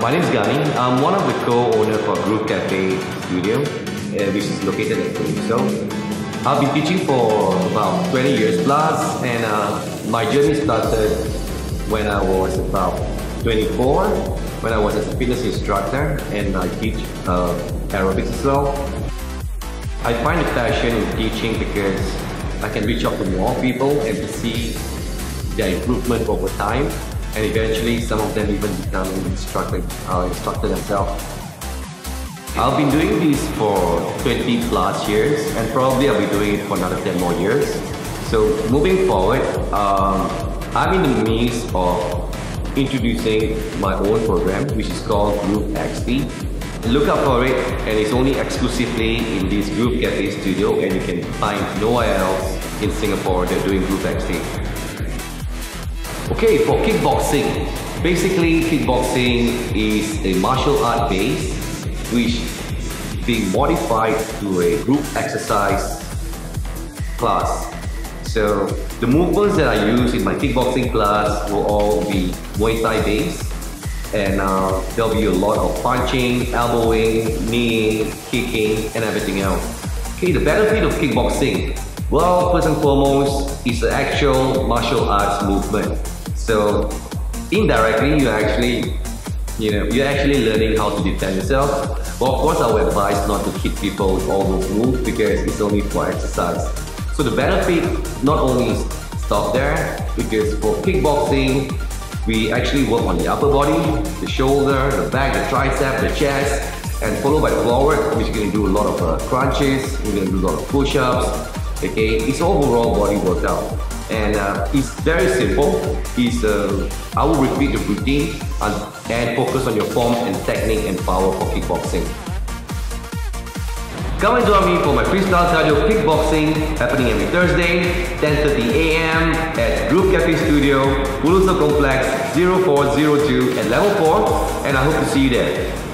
my name is Ghani. I'm one of the co-owners for Gruve Cafe Studio, uh, which is located in Calypso. I've been teaching for about 20 years plus, and uh, my journey started when I was about 24, when I was a fitness instructor, and I teach uh, aerobics as well. I find a passion in teaching because I can reach out to more people and to see their improvement over time and eventually some of them even become instructor, uh, instructor themselves. I've been doing this for 20 plus years and probably I'll be doing it for another 10 more years. So moving forward, um, I'm in the midst of introducing my own program which is called Gruve XT. Look out for it and it's only exclusively in this Gruve Cafe studio and you can find nowhere else in Singapore that doing Gruve XT. Okay, for kickboxing, basically kickboxing is a martial art base which being modified to a group exercise class. So the movements that I use in my kickboxing class will all be Muay Thai based and uh, there'll be a lot of punching, elbowing, kneeing, kicking and everything else. Okay, the benefit of kickboxing. Well, first and foremost, it's the actual martial arts movement. So indirectly, you actually, you know, you're actually learning how to defend yourself. But of course, I would advise not to hit people with all those moves because it's only for exercise. So the benefit not only stop there, because for kickboxing, we actually work on the upper body, the shoulder, the back, the tricep, the chest, and followed by floor work, which you're going to do a lot of uh, crunches, we're going to do a lot of push-ups, okay? It's overall body workout and uh, it's very simple. It's, uh, I will repeat the routine and, and focus on your form and technique and power for kickboxing. Come and join me for my freestyle cardio kickboxing happening every Thursday, 10.30 a.m. at Gruve Cafe Studio, Fu Lu Shou Complex 0402 at level 4 and I hope to see you there.